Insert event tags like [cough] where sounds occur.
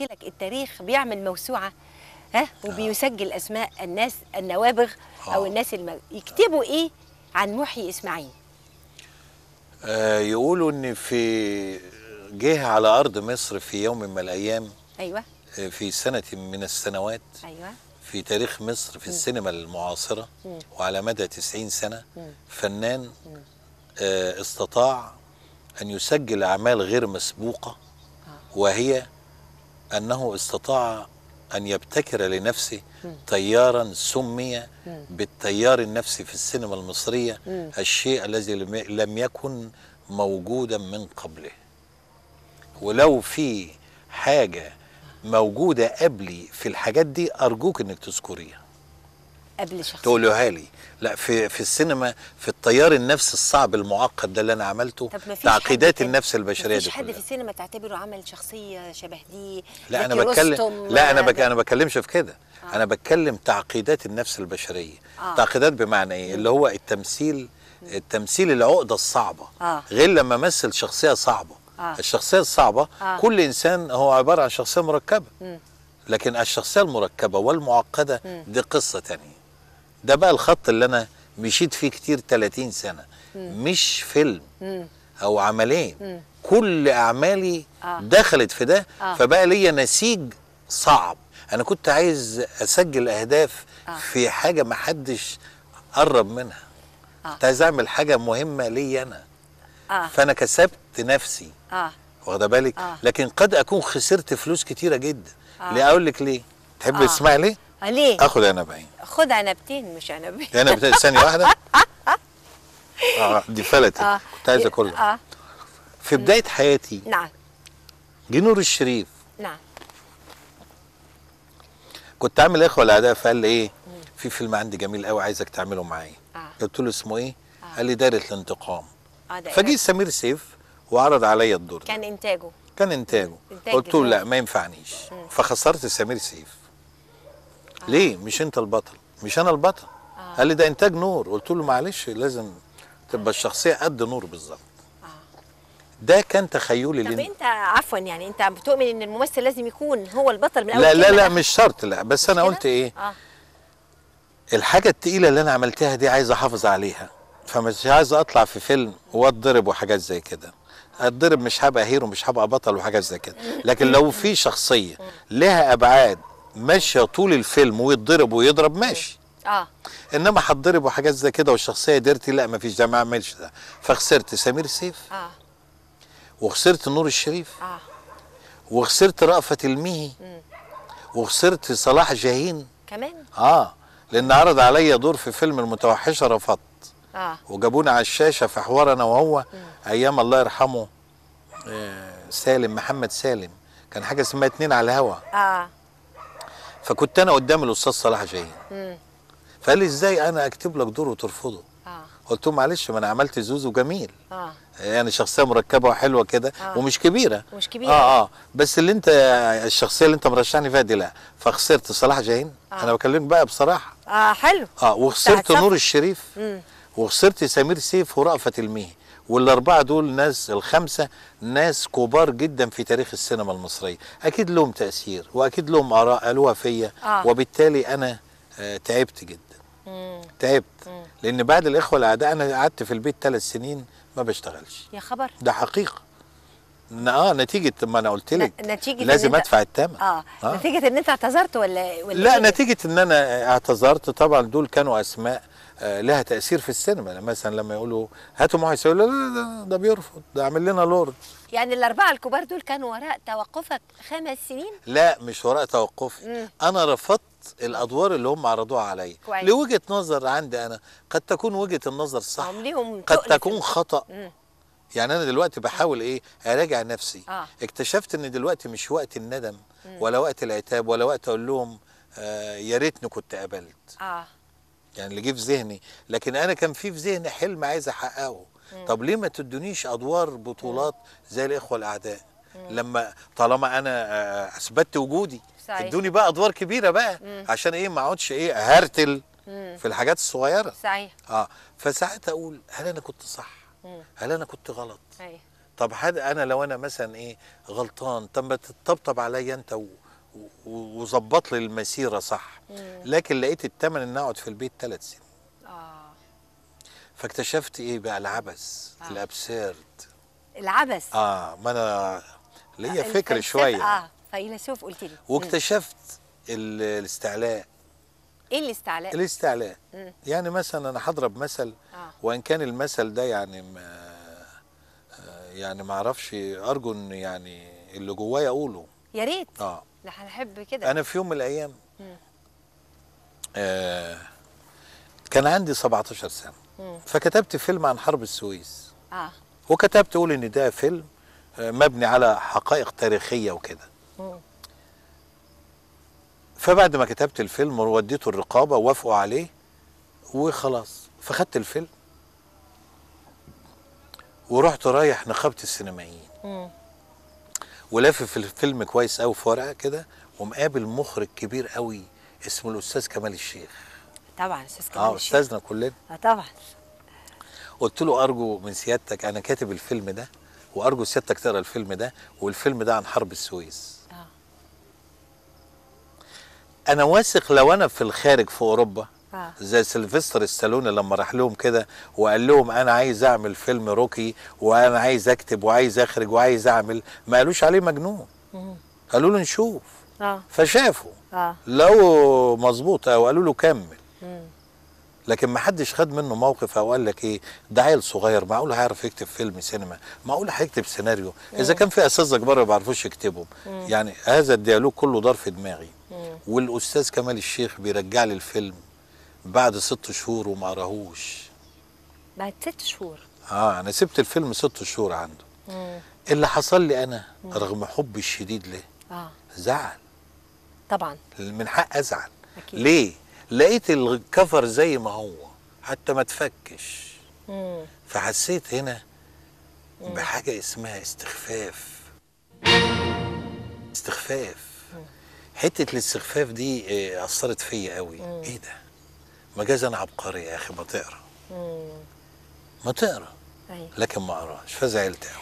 قلت لك التاريخ بيعمل موسوعة ها؟ وبيسجل أسماء الناس النوابغ أو آه. الناس الم... يكتبوا إيه عن محيي إسماعيل؟ آه يقولوا إن في جه على أرض مصر في يوم من الأيام أيوه. آه، في سنة من السنوات أيوه. في تاريخ مصر في السينما المعاصرة وعلى مدى 90 سنة فنان آه استطاع أن يسجل أعمال غير مسبوقة وهي أنه استطاع أن يبتكر لنفسه تيارا سمي بالتيار النفسي في السينما المصرية الشيء الذي لم- لم يكن موجودا من قبله. ولو في حاجة موجودة قبلي في الحاجات دي أرجوك إنك تذكريها. قبل شخص تقولوها لي. لا في في السينما في التيار النفس الصعب المعقد ده اللي أنا عملته تعقيدات النفس البشرية مفيش دي حد في السينما تعتبره عمل شخصية شبه دي لا أنا بتكلم لا أنا بك... أنا بتكلمش في كده. أنا بتكلم تعقيدات النفس البشرية. آه. تعقيدات بمعنى إيه؟ اللي هو التمثيل التمثيل العقدة الصعبة آه. غير لما امثل شخصية صعبة. آه. الشخصية الصعبة آه. كل إنسان هو عبارة عن شخصية مركبة. لكن الشخصية المركبة والمعقدة دي قصة تانية. ده بقى الخط اللي أنا مشيت فيه كتير 30 سنة. مش فيلم أو عملين. كل أعمالي آه. دخلت في ده آه. فبقى ليا نسيج صعب. أنا كنت عايز أسجل أهداف آه. في حاجة ما حدش قرب منها. آه. كنت عايز أعمل حاجة مهمة لي أنا. آه. فأنا كسبت نفسي. آه. واخدة بالك؟ آه. لكن قد أكون خسرت فلوس كتيرة جدا. آه. ليه؟ أقول لك ليه؟ تحب آه. تسمعي ليه؟ آه، ليه اخد أنا بعين خد عنبتين مش عنبين أنا بتاع ثانية واحدة؟ [laughs] آه دي فلتت. آه. كنت عايز أكلها. آه. في بداية حياتي نعم. جه نور الشريف. نعم. كنت عامل إخوة الأعداء فقال لي إيه؟ في فيلم عندي جميل قوي عايزك تعمله معايا. آه. قلت له اسمه إيه؟ قال لي دايرة الانتقام. آه ده فجه سمير سيف وعرض عليا الدور. كان إنتاجه. كان إنتاجه. إنتاج قلت له. لا ما ينفعنيش. فخسرت سمير سيف. ليه؟ مش انت البطل. مش أنا البطل. قال لي ده انتاج نور. قلت له معلش لازم تبقى الشخصية قد نور بالظبط. ده كان تخيلي طب لن... انت عفوا يعني انت بتؤمن إن الممثل لازم يكون هو البطل من أول لا لا لا؟ مش شرط لا. بس أنا؟ قلت إيه؟ آه. الحاجة التقيلة اللي أنا عملتها دي عايز أحافظ عليها. فمش عايز أطلع في فيلم وأتضرب وحاجات زي كده. أتضرب مش هبقى هيرو مش هبقى بطل وحاجات زي كده. لكن [laughs] لو في شخصية لها أبعاد ماشيه طول الفيلم ويتضرب ويضرب ماشي. آه. إنما هتضرب وحاجات زي كده والشخصية ديرتي لا مفيش ده ما اعملش ده. فخسرت سمير سيف. آه. وخسرت نور الشريف. آه. وخسرت رأفت الميهي. وخسرت صلاح جاهين. كمان؟ آه. لأن عرض عليا دور في فيلم المتوحشة رفضت. آه. وجابوني على الشاشة في حوار أنا وهو أيام الله يرحمه آه سالم محمد سالم. كان حاجة اسمها اتنين على الهوا. آه. فكنت أنا قدام الأستاذ صلاح جاهين. مم. فقال لي إزاي أنا أكتب لك دور وترفضه؟ آه. قلت له معلش ما أنا عملت زوزو جميل آه. يعني شخصية مركبة وحلوة كده آه. ومش كبيرة. ومش كبيرة. آه آه. بس اللي أنت الشخصية اللي أنت مرشحني فيها دي لا. فخسرت صلاح جاهين. آه. أنا بكلمك بقى بصراحة. آه حلو. آه وخسرت نور. الشريف. مم. وخسرت سمير سيف ورأفت الميهي والأربعة دول ناس الخمسة ناس كبار جدا في تاريخ السينما المصرية. أكيد لهم تأثير وأكيد لهم آراء قالوها فيا آه. وبالتالي أنا آه تعبت جدا. مم. تعبت. لأن بعد الإخوة الأعداء أنا قعدت في البيت ثلاث سنين ما بشتغلش. يا خبر. ده حقيقة. آه نتيجة ما أنا قلت لك. نتيجة لازم أدفع الثمن. آه, نتيجة إن أنت اعتذرت ولا ولا لا إيه؟ نتيجة إن أنا اعتذرت. طبعا دول كانوا أسماء آه، لها تأثير في السينما. مثلا لما يقولوا هاتوا معي يقول لا لا لا ده بيرفض ده عامل لنا لورد. يعني الأربعة الكبار دول كانوا وراء توقفك خمس سنين؟ لا مش وراء توقفي. مم. أنا رفضت الأدوار اللي هم عرضوها عليا. لوجهة نظر عندي أنا قد تكون وجهة النظر صح. قد تكون خطأ. مم. يعني أنا دلوقتي بحاول إيه؟ أراجع نفسي. آه. اكتشفت إن دلوقتي مش وقت الندم ولا وقت العتاب ولا وقت أقول لهم آه يا ريتني كنت قبلت آه. يعني اللي جه في ذهني. لكن أنا كان في في ذهني حلم عايز أحققه. طب ليه ما تدونيش أدوار بطولات زي الإخوة الأعداء؟ لما طالما أنا آه، أثبتت وجودي صحيح. ادوني بقى أدوار كبيرة بقى عشان إيه؟ ما أقعدش إيه؟ أهرتل في الحاجات الصغيرة. صحيح. آه. فساعات أقول هل أنا كنت صح؟ هل أنا كنت غلط؟ طب حد أنا لو أنا مثلا إيه؟ غلطان طب ما تطبطب عليا أنت و- وظبط لي المسيرة صح. لكن لقيت الثمن إن أقعد في البيت ثلاث سنين. آه. فاكتشفت إيه بقى؟ العبث آه. الابسيرد العبث؟ آه ما أنا ليا فكر الفلسفة- شوية. آه فيلسوف قلت لي. واكتشفت ال- الاستعلاء. إيه الاستعلاء؟ الاستعلاء. مم. يعني مثلا أنا هضرب مثل آه. وإن كان المثل ده يعني ما آه، يعني ما أعرفش أرجو إن يعني اللي جوايا أقوله. يا ريت. آه. لا هنحب كده. أنا في يوم من الأيام مم. آه كان عندي 17 سنة. مم. فكتبت فيلم عن حرب السويس. آه. وكتبت أقول إن ده فيلم آه، مبني على حقائق تاريخية وكده. فبعد ما كتبت الفيلم ووديته الرقابة وافقوا عليه وخلاص. فخدت الفيلم ورحت رايح نقابة السينمائيين. ولافف الفيلم كويس قوي في ورقة كده ومقابل مخرج كبير قوي اسمه الأستاذ كمال الشيخ. طبعا أستاذ كمال آه الشيخ. أستاذنا كلنا. آه طبعا. قلت له أرجو من سيادتك أنا كاتب الفيلم ده وأرجو سيادتك تقرأ الفيلم ده والفيلم ده عن حرب السويس. آه. أنا واثق لو أنا في الخارج في أوروبا آه. زي سيلفستر ستالوني لما راح لهم كده وقال لهم أنا عايز أعمل فيلم روكي وأنا عايز أكتب وعايز أخرج وعايز أعمل ما قالوش عليه مجنون. مم. قالوا له نشوف. آه. فشافوا. آه. لو مظبوط أو قالوا له كمل. مم. لكن ما حدش خد منه موقف أو قال لك إيه ده عيل صغير معقول هيعرف يكتب فيلم سينما؟ معقول هيكتب سيناريو؟ إذا كان في أساتذة كبار ما بيعرفوش يكتبوا يعني هذا ال dialogue كله دار في دماغي. مم. والأستاذ كمال الشيخ بيرجع لي الفيلم. بعد ست شهور وما قراهوش بعد ست شهور. آه أنا سبت الفيلم ست شهور عنده. مم. اللي حصل لي أنا رغم حبي الشديد له آه. زعل. طبعا. من حق أزعل. أكيد. ليه؟ لقيت الكفر زي ما هو حتى ما تفكش. مم. فحسيت هنا بحاجة اسمها استخفاف. استخفاف. حتة الاستخفاف دي آه، أثرت فيا قوي إيه ده؟ مجاز أنا عبقري يا أخي ما تقرأ. ما تقرأ. أيوه. لكن ما قراش فزعلت قوي